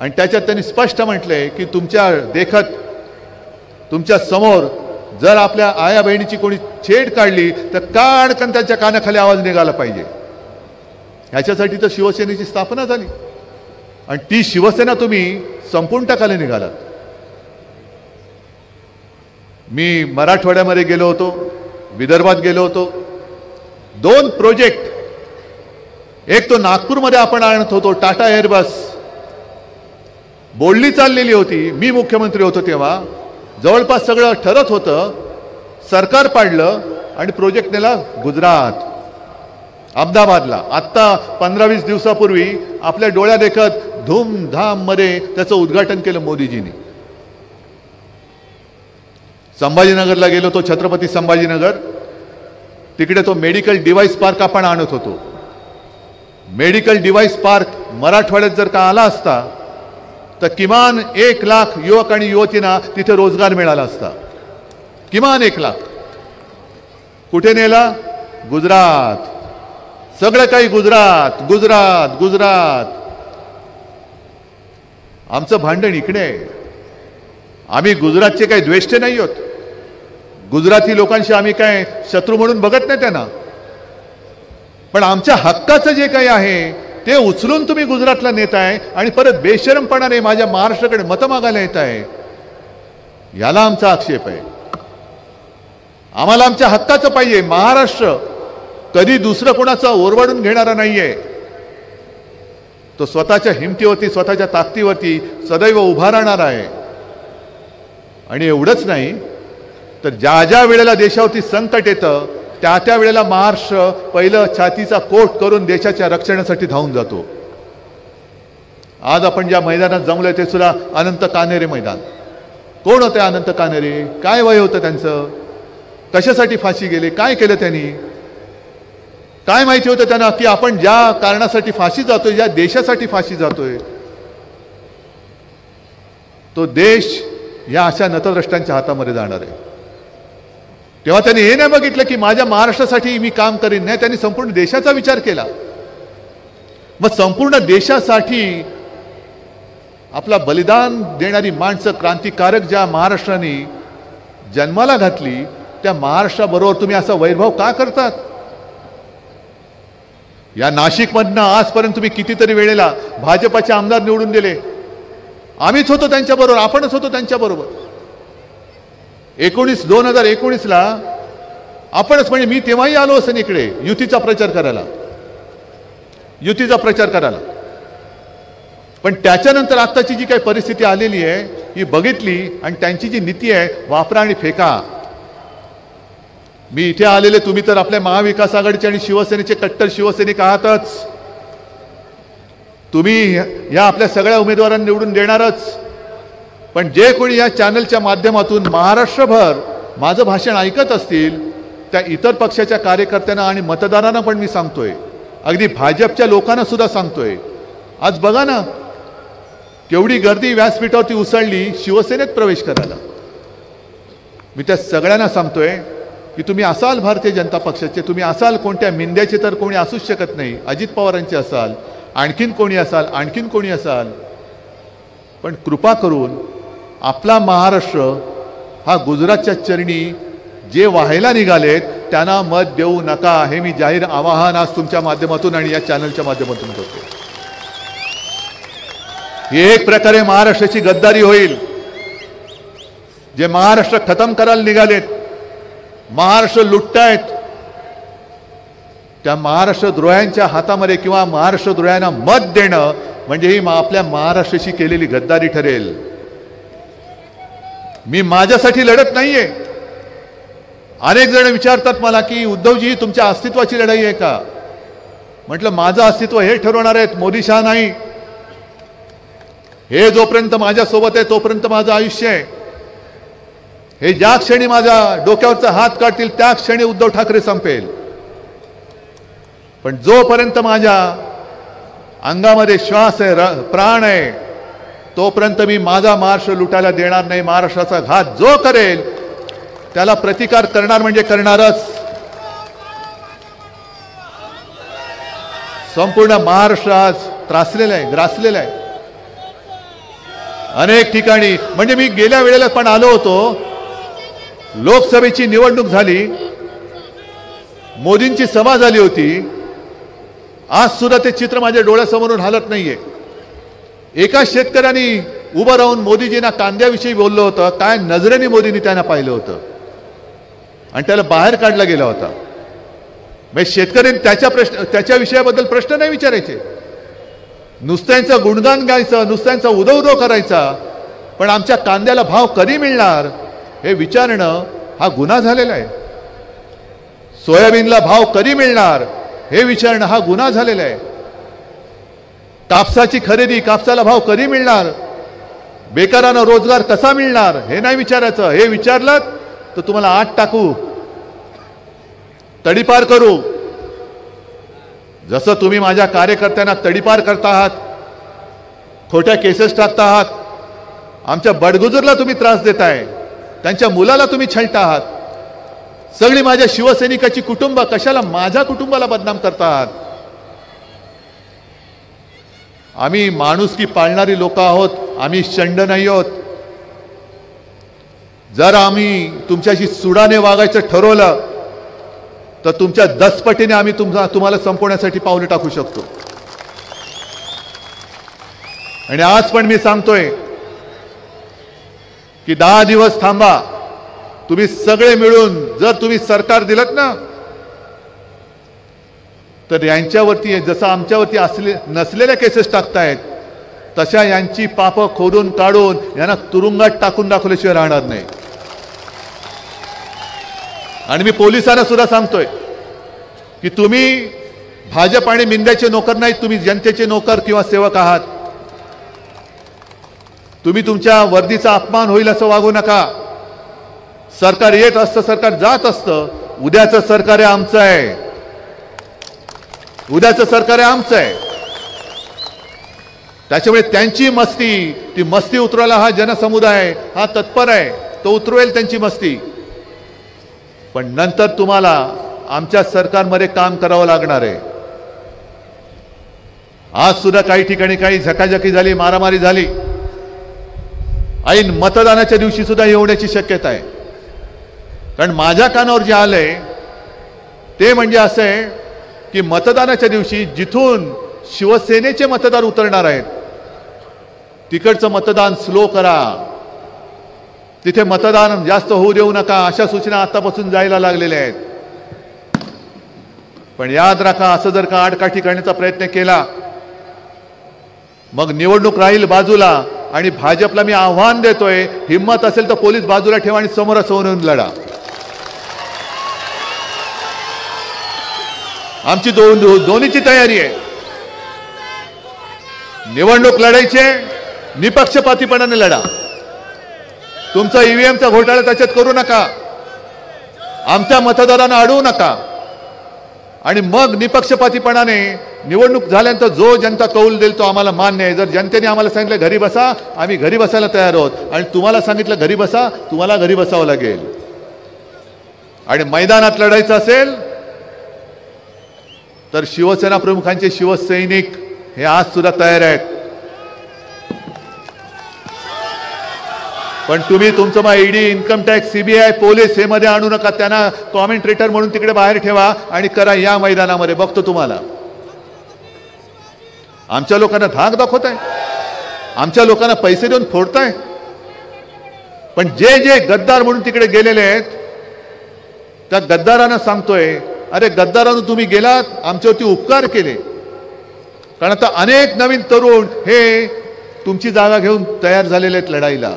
आणि त्याच्यात त्यांनी स्पष्ट म्हटलंय की तुमच्या देखत तुमच्यासमोर जर आपल्या आया बहिणीची कोणी छेड काढली तर काडकन त्यांच्या कानाखाली आवाज निघाला पाहिजे? ह्याच्यासाठी तर शिवसेनेची स्थापना झाली. आणि ती शिवसेना तुम्ही संपून टाकायला निघालात. मी मराठवाड्यामध्ये गेलो होतो विदर्भात गेलो होतो. दोन प्रोजेक्ट एक तो नागपूरमध्ये आपण आणत होतो टाटा एअरबस. बोलली चाललेली होती. मी मुख्यमंत्री होतो तेव्हा. जवळपास सगळं ठरत होतं. सरकार पाडलं आणि प्रोजेक्ट नेला गुजरात. अहमदाबादला. आत्ता पंधरा वीस दिवसापूर्वी आपल्या डोळ्या देखत धूमधाममध्ये त्याचं उद्घाटन केलं मोदीजींनी. संभाजीनगरला गेलो तो छत्रपती संभाजीनगर. तिकडे तो मेडिकल डिव्हाइस पार्क आपण आणत होतो. मेडिकल डिव्हाइस पार्क मराठवाड्यात जर का आला असता तर किमान एक लाख युवक आणि युवतींना तिथे रोजगार मिळाला असता. किमान एक लाख. कुठे नेला? गुजरात. सगळं काही गुजरात गुजरात गुजरात. आमचं भांडण इकडे आहे. आम्ही गुजरातचे काही द्वेष्ट नाही आहोत गुजराती लोकांशी आम्ही काय शत्रू म्हणून बघत नाही त्यांना. पण आमच्या हक्काचं जे काही आहे ते उचलून तुम्ही गुजरातला नेताय आणि परत बेशरमपणाने माझ्या महाराष्ट्राकडे मतं मागायला येत आहे. याला आमचा आक्षेप आहे. आम्हाला आमच्या हक्काचं पाहिजे. महाराष्ट्र कधी दुसरं कोणाचं ओरवाडून घेणारा नाहीये. तो स्वतःच्या हिमतीवरती स्वतःच्या ताकदीवरती सदैव उभा राहणार आहे. आणि एवढंच नाही तर ज्या ज्या वेळेला देशावरती संकट येतं त्या त्या वेळेला महाराष्ट्र पहिलं छातीचा कोट करून देशाच्या रक्षणासाठी धावून जातो. आज आपण ज्या मैदानात जमलोय ते सुद्धा अनंत कानेरे मैदान. कोण होते अनंत कानेरे? काय वय होतं त्यांचं? कशासाठी फाशी गेले? काय केलं त्यांनी? काय माहिती होतं त्यांना की आपण ज्या कारणासाठी फाशी जातोय ज्या देशासाठी फाशी जातोय तो देश या अशा नतद्रष्टांच्या हातामध्ये जाणार आहे. तेव्हा त्यांनी हे नाही बघितलं की माझ्या महाराष्ट्रासाठी मी काम करीन. नाही त्यांनी संपूर्ण देशाचा विचार केला. मग संपूर्ण देशासाठी आपला बलिदान देणारी माणसं क्रांतिकारक ज्या महाराष्ट्राने जन्माला घातली त्या महाराष्ट्राबरोबर तुम्ही असा वैभव का करतात? या नाशिकमधनं आजपर्यंत तुम्ही कितीतरी वेळेला भाजपाचे आमदार निवडून दिले. आम्हीच होतो त्यांच्याबरोबर आपणच होतो त्यांच्याबरोबर. एकोणीस दोन हजार एकोणीसला आपणच म्हणजे मी तेव्हाही आलो असेल इकडे युतीचा प्रचार करायला. युतीचा प्रचार करायला. पण त्याच्यानंतर आत्ताची जी काही परिस्थिती आलेली आहे ही बघितली आणि त्यांची जी नीती आहे वापरा आणि फेका. मी इथे आलेले तुम्ही तर आपल्या महाविकास आघाडीचे आणि शिवसेनेचे कट्टर शिवसैनिक आहातच. तुम्ही या आपल्या सगळ्या उमेदवारांना निवडून देणारच. पण जे कोणी या चॅनलच्या माध्यमातून महाराष्ट्रभर माझं भाषण ऐकत असतील त्या इतर पक्षाच्या कार्यकर्त्यांना आणि मतदारांना पण मी सांगतोय. अगदी भाजपच्या लोकांना सुद्धा सांगतोय. आज बघा ना केवढी गर्दी व्यासपीठावरती उसळली शिवसेनेत प्रवेश करायला. मी त्या सगळ्यांना सांगतोय की तुम्ही असाल भारतीय जनता पक्षाचे तुम्ही असाल कोणत्या मिंद्याचे तर कोणी असूच शकत नाही. अजित पवारांचे असाल आणखीन कोणी असाल आणखीन कोणी असाल. पण कृपा करून आपला महाराष्ट्र हा गुजरातच्या चरणी जे व्हायला निघालेत त्यांना मत देऊ नका हे मी जाहीर आवाहन आज तुमच्या माध्यमातून आणि या चॅनलच्या माध्यमातून करतो. ही एक प्रकारे महाराष्ट्राची गद्दारी होईल. जे महाराष्ट्र खतम करायला निघालेत महाराष्ट्र लुटतायत त्या महाराष्ट्र द्रोह्यांच्या हातामध्ये किंवा महाराष्ट्र द्रोह्यांना मत देणं म्हणजे ही आपल्या महाराष्ट्राशी केलेली गद्दारी ठरेल. मी माझ्यासाठी लढत नाहीये. अनेक जण विचारतात मला की उद्धवजी तुमच्या अस्तित्वाची लढाई आहे का? म्हटलं माझं अस्तित्व हे ठरवणार आहेत मोदी शहा नाही. हे जोपर्यंत माझ्यासोबत आहे तोपर्यंत माझं आयुष्य आहे. हे ज्या क्षणी माझ्या डोक्यावरचा हात काढतील त्या क्षणी उद्धव ठाकरे संपेल. पण जोपर्यंत माझ्या अंगामध्ये श्वास आहे र- प्राण आहे तोपर्यंत मी माझा महाराष्ट्र लुटायला देणार नाही. महाराष्ट्राचा घात जो करेल त्याला प्रतिकार करणार म्हणजे करणारच. संपूर्ण महाराष्ट्र आज त्रासलेला आहे ग्रासलेला आहे. अनेक ठिकाणी म्हणजे मी गेल्या वेळेला पण आलो होतो लोकसभेची निवडणूक झाली मोदींची सभा झाली होती. आज सुद्धा ते चित्र माझ्या डोळ्यासमोरून हालत नाहीये. एका शेतकऱ्याने उभं राहून मोदीजींना कांद्याविषयी बोललं होतं काय नजरेने मोदींनी त्यांना पाहिलं होतं. आणि त्याला बाहेर काढला गेला होता. मग शेतकऱ्यांनी त्याच्या प्रश्न त्याच्या विषयाबद्दल प्रश्न नाही विचारायचे. नुसत्यांचं गुणगान गायचं नुसत्यांचा उदो उदो करायचा पण आमच्या कांद्याला भाव कधी मिळणार हे विचारणं हा गुन्हा झालेला आहे. सोयाबीनला भाव कधी मिळणार हे विचारणं हा गुन्हा झालेला आहे. कापसाची खरेदी कापसाला भाव कधी मिळणार? बेकारांना रोजगार कसा मिळणार? हे नाही विचारायचं. हे विचारलं तर तुम्हाला आत टाकू. तडीपार करू. जसं तुम्ही माझ्या कार्यकर्त्यांना तडीपार करता आहात खोट्या केसेस टाकता आहात आमच्या बडगुजरला तुम्ही त्रास देताय त्यांच्या मुलाला तुम्ही छळता आहात सगळी माझ्या शिवसैनिकाची कुटुंब कशाला माझ्या कुटुंबाला बदनाम करता आहात? आम्ही माणुसकी पाळणारी लोक आहोत आम्ही शंड नाही आहोत. जर आम्ही तुमच्याशी सुडाने वागायचं ठरवलं तर तुमच्या दसपटीने आम्ही तुमचा तुम्हाला संपवण्यासाठी पावलं टाकू शकतो. आणि आज पण मी सांगतोय की दहा दिवस थांबा. तुम्ही सगळे मिळून जर तुम्ही सरकार दिलं ना तर यांच्यावरती जसं आमच्यावरती असले नसलेल्या केसेस टाकतायत तशा यांची पापं खोडून काढून यांना तुरुंगात टाकून दाखवल्याशिवाय राहणार नाही. आणि मी पोलिसांना सुद्धा सांगतोय की तुम्ही भाजप आणि मिंद्याचे नोकर नाहीत तुम्ही जनतेचे नोकर किंवा सेवक आहात. तुम्ही तुमच्या वर्दीचा अपमान होईल असं वागू नका. सरकार येत असतं सरकार जात असतं. उद्याचं सरकार आहे आमचं आहे. उद्याचं सरकार आहे आमचं आहे. त्याच्यामुळे त्यांची मस्ती ती मस्ती उतरवायला हा जनसमुदाय हा तत्पर आहे. तो उतरवेल त्यांची मस्ती. पण नंतर तुम्हाला आमच्या सरकारमध्ये काम करावं लागणार आहे. आज सुद्धा काही ठिकाणी काही झकाझकी झाली मारामारी झाली. ऐन मतदानाच्या दिवशी सुद्धा येण्याची शक्यता आहे. कारण माझ्या कानावर जे आलंय ते म्हणजे असं आहे की मतदानाच्या दिवशी जिथून शिवसेनेचे मतदार उतरणार आहेत तिकडचं मतदान स्लो करा. तिथे मतदान जास्त होऊ देऊ नका अशा सूचना आतापासून जायला लागलेल्या आहेत. पण याद राखा असं जर का आडकाठी करण्याचा प्रयत्न केला मग निवडणूक राहील बाजूला आणि भाजपला मी आव्हान देतोय हिंमत असेल तर पोलीस बाजूला ठेवा आणि समोर येऊन लढा. आमची दोन दोन्हीची तयारी आहे. निवडणूक लढायचे निपक्षपातीपणाने लढा. तुमचा ईव्हीएमचा घोटाळा त्याच्यात करू नका. आमच्या मतदारांना अडवू नका. आणि मग निपक्षपातीपणाने निवडणूक झाल्यानंतर जो जनता कौल देईल तो आम्हाला मान्य आहे. जर जनतेने आम्हाला सांगितलं घरी बसा आम्ही घरी बसायला तयार आहोत. आणि तुम्हाला सांगितलं घरी बसा तुम्हाला घरी बसावं लागेल. आणि मैदानात लढायचं असेल तर शिवसेना प्रमुखांचे शिवसैनिक हे आज सुद्धा तयार आहेत. पण तुम्ही तुमचं मग ED income tax CBI police हे मध्ये आणू नका. त्यांना कॉमेंट्रेटर म्हणून तिकडे बाहेर ठेवा आणि करा या मैदानामध्ये. बघतो तुम्हाला. आमच्या लोकांना धाक दाखवत आहे आमच्या लोकांना पैसे देऊन फोडताय. पण जे जे गद्दार म्हणून तिकडे गेलेले आहेत त्या गद्दारांना सांगतोय अरे गद्दारानं तुम्ही गेलात आमच्यावरती उपकार केले. कारण आता अनेक नवीन तरुण हे तुमची जागा घेऊन तयार झालेले आहेत लढाईला.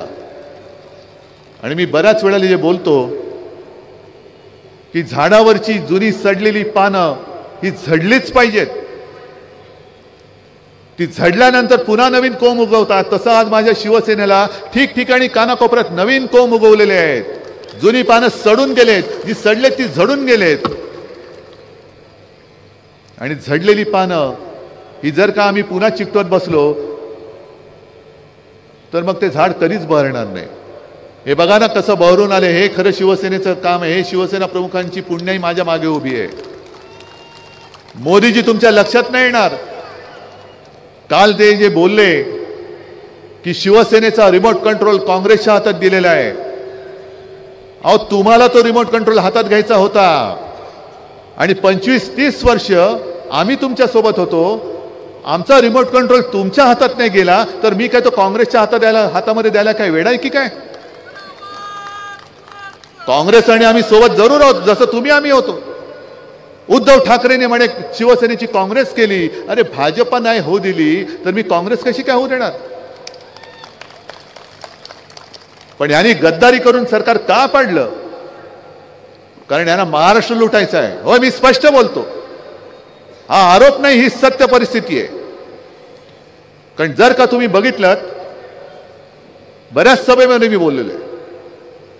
आणि मी बऱ्याच वेळेला जे बोलतो की झाडावरची जुनी सडलेली पानं ही झडलीच पाहिजेत. ती झडल्यानंतर पुन्हा नवीन कोंब उगवतात. तसं आज माझ्या शिवसेनेला ठिकठिकाणी कानाकोपऱ्यात नवीन कोंब उगवलेले आहेत. जुनी पानं सडून गेलेत. जी सडलेत ती झडून गेलेत. आणि झडलेली पानं ही जर का आम्ही पुन्हा चिकटवत बसलो तर मग ते झाड कधीच बहरणार नाही. हे बघा ना कसं बहरून आले. हे खरं शिवसेनेचं काम आहे. हे शिवसेना प्रमुखांची पुण्याही माझ्या मागे उभी आहे. मोदीजी तुमच्या लक्षात नाही येणार. काल ते जे बोलले की शिवसेनेचा रिमोट कंट्रोल काँग्रेसच्या हातात दिलेला आहे. अहो तुम्हाला तो रिमोट कंट्रोल हातात घ्यायचा होता. आणि पंचवीस तीस वर्ष आम्ही तुमच्यासोबत होतो. आमचा रिमोट कंट्रोल तुमच्या हातात नाही गेला तर मी काय तो काँग्रेसच्या हातात द्यायला हातामध्ये द्यायला काय वेळ आहे की काय? काँग्रेस आणि आम्ही सोबत जरूर आहोत जसं तुम्ही आम्ही होतो. उद्धव ठाकरेने म्हणे शिवसेनेची काँग्रेस केली. अरे भाजपा नाही होऊ दिली तर मी काँग्रेस कशी काय होऊ देणार? पण यांनी गद्दारी करून सरकार का पाडलं? कारण यांना महाराष्ट्र लुटायचा आहे. होय मी स्पष्ट बोलतो. हा आरोप नाही ही सत्य परिस्थिती आहे. कारण जर का तुम्ही बघितलं बऱ्याच सभेमध्ये मी बोललेलो आहे.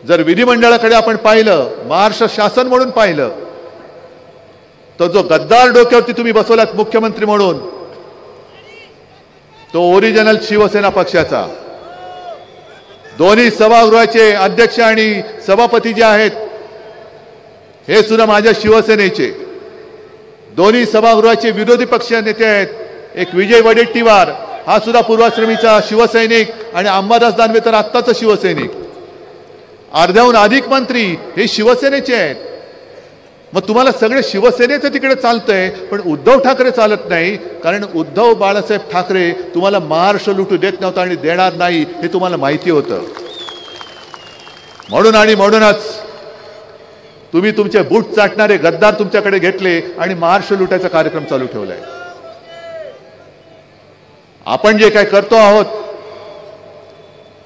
जर विधिमंडळाकडे आपण पाहिलं महाराष्ट्र शासन म्हणून पाहिलं तर जो गद्दार डोक्यावरती तुम्ही बसवलात मुख्यमंत्री म्हणून तो ओरिजिनल शिवसेना पक्षाचा. दोन्ही सभागृहाचे अध्यक्ष आणि सभापती जे आहेत हे सुद्धा माझ्या शिवसेनेचे. दोन्ही सभागृहाचे विरोधी पक्ष नेते आहेत. एक विजय वडेट्टीवार हा सुद्धा पूर्वाश्रमीचा शिवसैनिक आणि अंबादास दानवे तर आत्ताचा शिवसैनिक. अर्ध्याहून अधिक मंत्री हे शिवसेनेचे आहेत. मग तुम्हाला सगळे शिवसेनेचं तिकडे चालतंय पण उद्धव ठाकरे चालत नाही कारण उद्धव बाळासाहेब ठाकरे तुम्हाला महाराष्ट्र लुटू देत नव्हता आणि देणार नाही हे तुम्हाला माहिती होतं. म्हणून आणि म्हणूनच तुम्ही तुमचे बूट चाटणारे गद्दार तुमच्याकडे घेतले आणि महाराष्ट्र लुटायचा कार्यक्रम चालू ठेवलाय. आपण जे काय करतो आहोत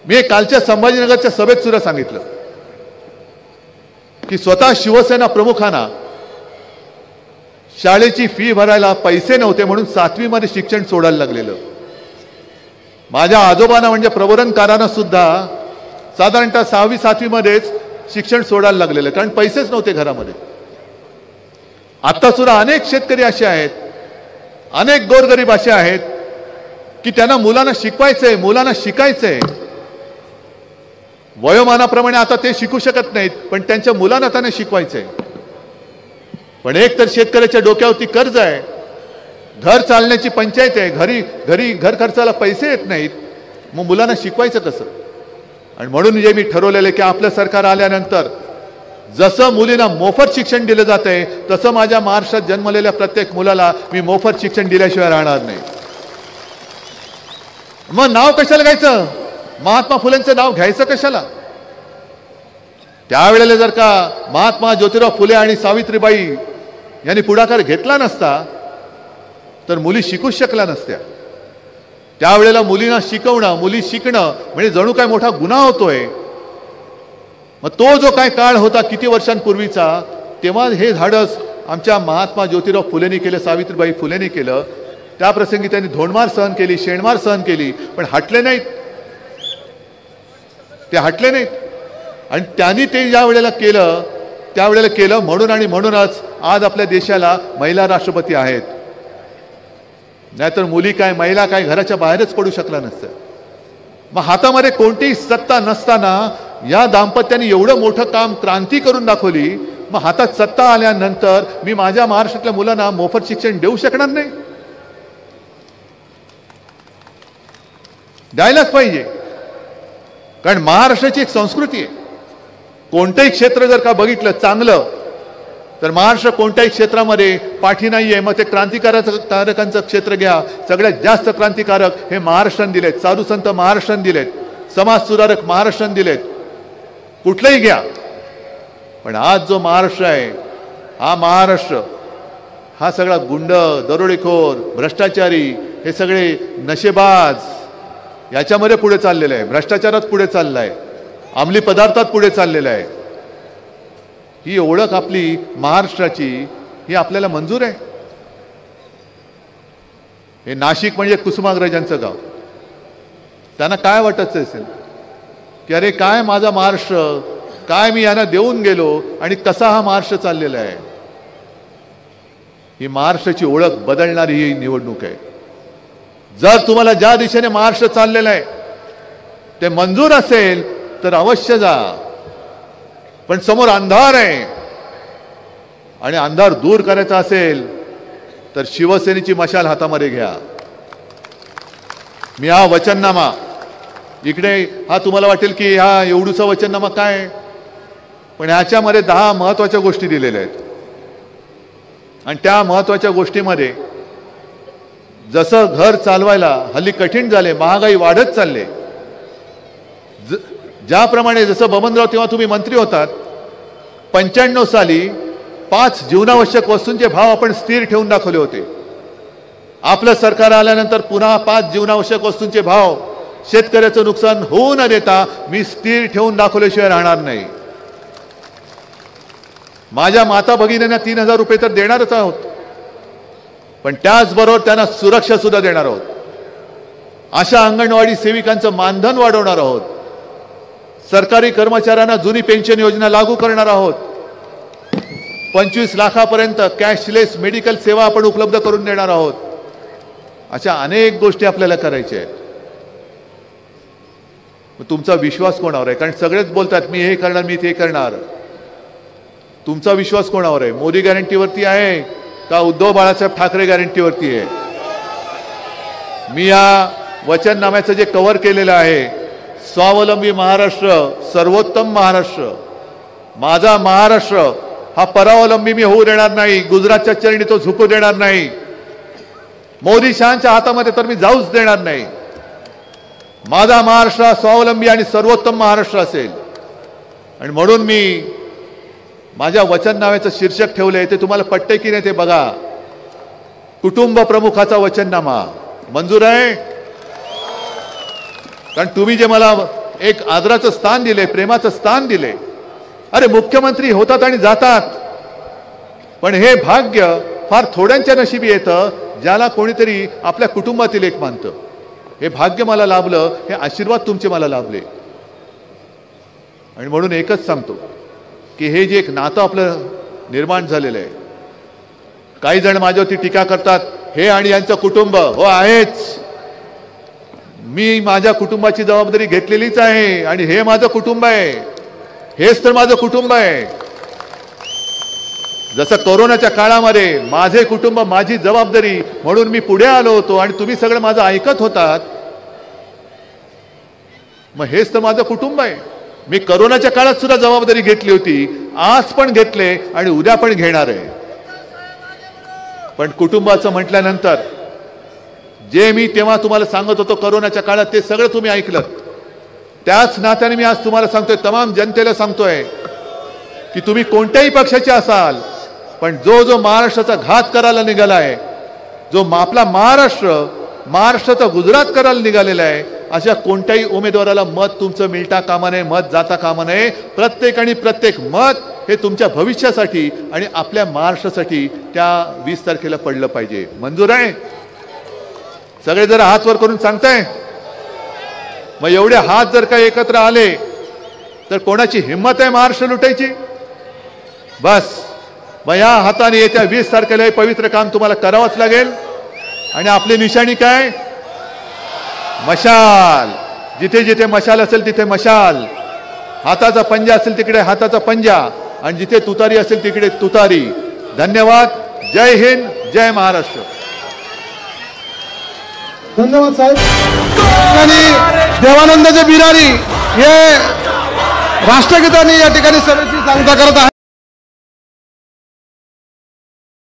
मी कालच्या संभाजीनगरच्या सभेत सुद्धा सांगितलं की स्वतः शिवसेना प्रमुखांना शाळेची फी भरायला पैसे नव्हते म्हणून सातवीमध्ये शिक्षण सोडायला लागलेलं. माझ्या आजोबांना म्हणजे प्रबोधनकारांना सुद्धा साधारणतः सहावी सातवीमध्येच शिक्षण सोडायला लागलेलं कारण पैसेच नव्हते घरामध्ये. आता सुद्धा अनेक शेतकरी असे आहेत अनेक गोरगरीब असे आहेत की त्यांना मुलांना शिकवायचंय मुलांना शिकायचंय. वयोमानाप्रमाणे आता ते शिकू शकत नाहीत पण त्यांच्या मुलांना त्यांना शिकवायचंय. पण एक तर शेतकऱ्याच्या डोक्यावरती कर्ज आहे. घर चालण्याची पंचायत आहे घरी घरी घर खर्चाला पैसे येत नाहीत. मग मुलांना शिकवायचं कसं? आणि म्हणून जे मी ठरवलेलं की आपलं सरकार आल्यानंतर जसं मुलींना मोफत शिक्षण दिलं जात आहे तसं माझ्या महाराष्ट्रात जन्मलेल्या प्रत्येक मुलाला मी मोफत शिक्षण दिल्याशिवाय राहणार नाही. मग नाव कशाला घ्यायचं? महात्मा फुलेंचं नाव घ्यायचं कशाला? त्यावेळेला जर का महात्मा ज्योतिराव फुले आणि सावित्रीबाई यांनी पुढाकार घेतला नसता तर मुली शिकूच शकल्या नसत्या. त्यावेळेला मुलींना शिकवणं मुली शिकणं म्हणजे जणू काय मोठा गुन्हा होतोय. मग तो जो काय काळ होता किती वर्षांपूर्वीचा तेव्हा हे धाडस आमच्या महात्मा ज्योतिराव फुलेनी केलं सावित्रीबाई फुलेनी केलं. त्या प्रसंगी त्यांनी धोंडमार सहन केली शेणमार सहन केली पण हटले नाहीत. ते हटले नाहीत. आणि त्यांनी ते ज्या वेळेला केलं त्यावेळेला केलं म्हणून आणि म्हणूनच आज आपल्या देशाला महिला राष्ट्रपती आहेत. नाहीतर मुली काय महिला काय घराच्या बाहेरच पडू शकला नसतं मग हातामध्ये कोणतीही सत्ता नसताना या दाम्पत्याने एवढं मोठं काम क्रांती करून दाखवली मग हातात सत्ता आल्यानंतर मी माझ्या महाराष्ट्रातल्या मुलांना मोफत शिक्षण देऊ शकणार नाही? द्यायलाच पाहिजे. कारण महाराष्ट्राची एक संस्कृती आहे. कोणतंही क्षेत्र जर का बघितलं चांगलं तर महाराष्ट्र कोणत्याही क्षेत्रामध्ये पाठी नाही आहे मग ते क्रांतिकारकांचं क्षेत्र घ्या. सगळ्यात जास्त क्रांतिकारक हे महाराष्ट्राने दिलेत. साधू संत महाराष्ट्राने दिलेत. समाज सुधारक महाराष्ट्राने दिलेत. कुठलंही घ्या. पण आज जो महाराष्ट्र आहे हा महाराष्ट्र हा सगळा गुंड दरोडेखोर भ्रष्टाचारी हे सगळे नशेबाज याच्यामध्ये पुढे चाललेलं आहे. भ्रष्टाचारात पुढे चाललं आहे अंमली पदार्थात पुढे चाललेलं आहे. ही ओळख आपली महाराष्ट्राची ही आपल्याला मंजूर आहे. हे नाशिक म्हणजे कुसुमाग्रजांचं गाव. त्यांना काय वाटत असेल? की अरे काय माझा महाराष्ट्र काय मी यांना देऊन गेलो आणि कसा हा महाराष्ट्र चाललेला आहे? ही महाराष्ट्राची ओळख बदलणारी ही निवडणूक आहे. जर तुम्हाला ज्या दिशेने महाराष्ट्र चाललेला आहे ते मंजूर असेल तर अवश्य जा. पण समोर अंधार आहे. आणि अंधार दूर करायचा असेल तर शिवसेनेची मशाल हातामध्ये घ्या. मी हा वचननामा इकडे हा तुम्हाला वाटेल की हा एवढूचा वचननामा काय? पण ह्याच्यामध्ये दहा महत्त्वाच्या गोष्टी दिलेल्या आहेत. आणि त्या महत्त्वाच्या गोष्टीमध्ये जसं घर चालवायला हल्ली कठीण झाले महागाई वाढत चालले ज्याप्रमाणे जसं बबनराव तेव्हा तुम्ही मंत्री होतात पंच्याण्णव साली पाच जीवनावश्यक वस्तूंचे भाव आपण स्थिर ठेवून दाखवले होते. आपलं सरकार आल्यानंतर पुन्हा पाच जीवनावश्यक वस्तूंचे भाव शेतकऱ्याचं नुकसान होऊ न देता मी स्थिर ठेवून दाखवल्याशिवाय राहणार नाही. माझ्या माता भगिनींना तीन हजार रुपये तर देणारच आहोत. पण त्याचबरोबर त्यांना सुरक्षा सुद्धा देणार आहोत. अशा अंगणवाडी सेविकांचं मानधन वाढवणार आहोत. सरकारी कर्मचाऱ्यांना जुनी पेन्शन योजना लागू करणार आहोत. पंचवीस लाखापर्यंत कॅशलेस मेडिकल सेवा आपण उपलब्ध करून देणार आहोत. अशा अनेक गोष्टी आपल्याला करायच्या आहेत. तुमचा विश्वास कोणावर आहे? कारण सगळेच बोलतात मी हे करणार मी ते करणार. तुमचा विश्वास कोणावर आहे? मोदी गॅरंटीवरती आहे का उद्धव बाळासाहेब ठाकरे गॅरंटीवरती आहे? मी या वचननाम्याचं जे कव्हर केलेलं आहे स्वावलंबी महाराष्ट्र सर्वोत्तम महाराष्ट्र. माझा महाराष्ट्र हा परावलंबी मी होऊ देणार नाही गुजरातच्या चरणी तो झुकू देणार नाही. मोदी शहाच्या हातामध्ये तर मी जाऊच देणार नाही. माझा महाराष्ट्र हा स्वावलंबी आणि सर्वोत्तम महाराष्ट्र असेल. आणि म्हणून मी माझ्या वचननाम्याचं शीर्षक ठेवलंय ते तुम्हाला पटते की नाही ते बघा. कुटुंब प्रमुखाचा वचननामा. मंजूर आहे? कारण तुम्ही जे मला एक आदराचं स्थान दिले प्रेमाचं स्थान दिले अरे मुख्यमंत्री होतात आणि जातात. पण हे भाग्य फार थोड्यांच्या नशिबी येतं ज्याला कोणीतरी आपल्या कुटुंबातील एक मानतं. हे भाग्य मला लाभलं हे आशीर्वाद तुमचे मला लाभले. आणि म्हणून एकच सांगतो की हे जे एक नातं आपलं निर्माण झालेलं आहे काही जण माझ्यावरती टीका करतात हे आणि यांचं कुटुंब हो आहेच. मी माझ्या कुटुंबाची जबाबदारी घेतलेलीच आहे आणि हे माझं कुटुंब आहे. हेच तर माझं कुटुंब आहे. जसं कोरोनाच्या काळामध्ये माझे कुटुंब माझी जबाबदारी म्हणून मी पुढे आलो होतो आणि तुम्ही सगळं माझं ऐकत होतात मग हेच तर माझं कुटुंब आहे. मी करोनाच्या काळात सुद्धा जबाबदारी घेतली होती आज पण घेतले आणि उद्या पण घेणार आहे. पण कुटुंबाचं म्हटल्यानंतर जे मी तेव्हा तुम्हाला सांगत होतो करोनाच्या काळात ते सगळं तुम्ही ऐकलं. त्याच नात्याने मी आज तुम्हाला सांगतोय तमाम जनतेला सांगतोय की तुम्ही कोणत्याही पक्षाचे असाल पण जो जो महाराष्ट्राचा घात करायला निघाला आहे जो आपला महाराष्ट्र महाराष्ट्राचा गुजरात करायला निघालेला आहे अशा कोणत्याही उमेदवाराला मत तुमचं मिळता कामा नये मत जाता कामा नये. प्रत्येक आणि प्रत्येक मत हे तुमच्या भविष्यासाठी आणि आपल्या महाराष्ट्रासाठी त्या वीस तारखेला पडलं पाहिजे. मंजूर आहे? सगळे जरा हात वर करून सांगताय. मग एवढे हात जर का एकत्र आले तर कोणाची हिंमत आहे महाराष्ट्र लुटायची? बस. मग या हाताने येत्या वीस तारखेला हे पवित्र काम तुम्हाला करावंच लागेल. आणि आपली निशाणी काय? मशाल. जिथे जिथे मशाल असेल तिथे मशाल. हाताचा पंजा असेल तिकडे हाताचा पंजा. आणि जिथे तुतारी असेल तिकडे तुतारी. धन्यवाद. जय हिंद जय महाराष्ट्र. धन्यवाद साहेब. आणि देवानंदचे बिरारी हे राष्ट्रगीतांनी या ठिकाणी सभेची सांगता करत आहे